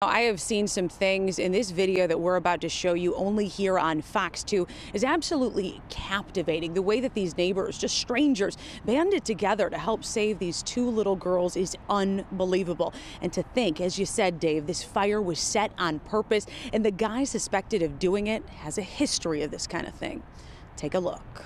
I have seen some things in this video that we're about to show you only here on Fox 2 is absolutely captivating. The way that these neighbors, just strangers, banded together to help save these two little girls is unbelievable. And to think, as you said, Dave, this fire was set on purpose and the guy suspected of doing it has a history of this kind of thing. Take a look.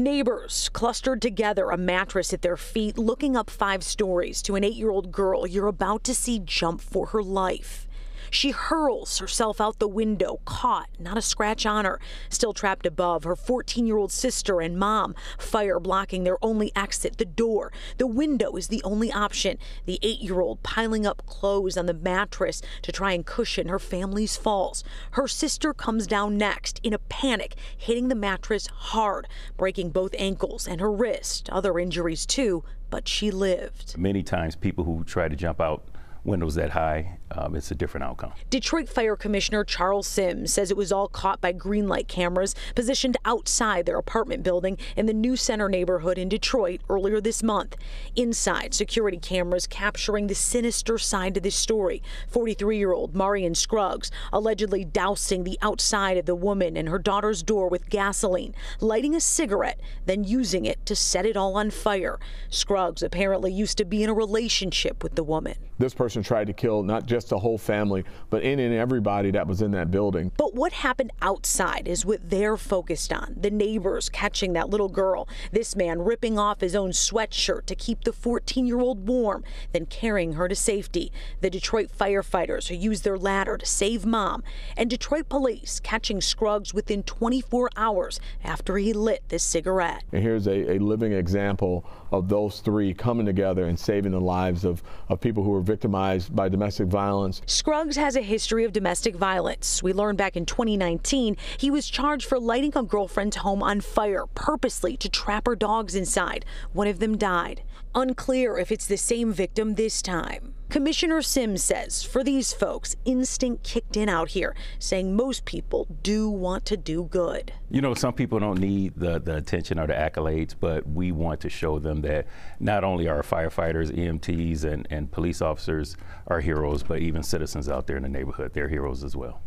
Neighbors clustered together, a mattress at their feet, looking up five stories to an eight year old girl you're about to see jump for her life. She hurls herself out the window, caught, not a scratch on her. Still trapped above, her 14 year old sister and mom, fire blocking their only exit, the door. The window is the only option. The eight year old piling up clothes on the mattress to try and cushion her family's falls. Her sister comes down next in a panic, hitting the mattress hard, breaking both ankles and her wrist. Other injuries too, but she lived. Many times, people who try to jump out windows that high, um, it's a different outcome. Detroit Fire Commissioner Charles Simms says it was all caught by green light cameras positioned outside their apartment building in the New Center neighborhood in Detroit earlier this month. Inside, security cameras capturing the sinister side of this story. 43 year old Marion Scruggs allegedly dousing the outside of the woman and her daughter's door with gasoline, lighting a cigarette, then using it to set it all on fire. Scruggs apparently used to be in a relationship with the woman. This person person tried to kill not just the whole family, but any and everybody that was in that building. But what happened outside is what they're focused on. The neighbors catching that little girl, this man ripping off his own sweatshirt to keep the 14 year old warm, then carrying her to safety. The Detroit firefighters who used their ladder to save mom, and Detroit police catching Scruggs within 24 hours after he lit this cigarette. And here's a, a living example of those three coming together and saving the lives of, of people who were victimized victimized by domestic violence. Scruggs has a history of domestic violence. We learned back in 2019 he was charged for lighting a girlfriend's home on fire purposely to trap her dogs inside. One of them died. Unclear if it's the same victim this time. Commissioner Simms says for these folks, instinct kicked in out here, saying most people do want to do good. You know, some people don't need the, the attention or the accolades, but we want to show them that not only are firefighters, EMTs, and, and police officers are heroes, but even citizens out there in the neighborhood, they're heroes as well.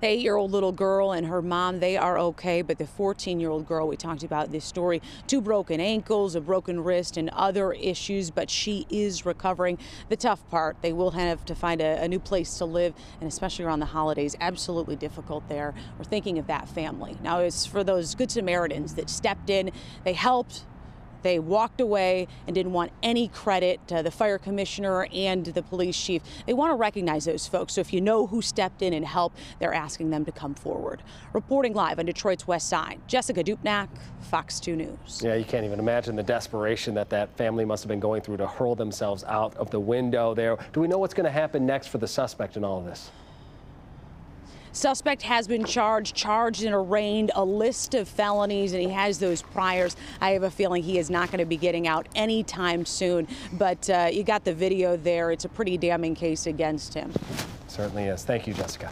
The eight year old little girl and her mom, they are okay, but the 14 year old girl, we talked about this story, two broken ankles, a broken wrist, and other issues, but she is recovering. The tough part, they will have to find a, a new place to live, and especially around the holidays, absolutely difficult there. We're thinking of that family. Now, it's for those Good Samaritans that stepped in, they helped, they walked away and didn't want any credit to the fire commissioner and the police chief. They want to recognize those folks. So if you know who stepped in and helped, they're asking them to come forward. Reporting live on Detroit's West Side, Jessica Dupnack, Fox 2 News. Yeah, you can't even imagine the desperation that that family must have been going through to hurl themselves out of the window there. Do we know what's going to happen next for the suspect in all of this? Suspect has been charged, charged and arraigned, a list of felonies, and he has those priors. I have a feeling he is not going to be getting out anytime soon. But uh, you got the video there. It's a pretty damning case against him. Certainly is. Thank you, Jessica.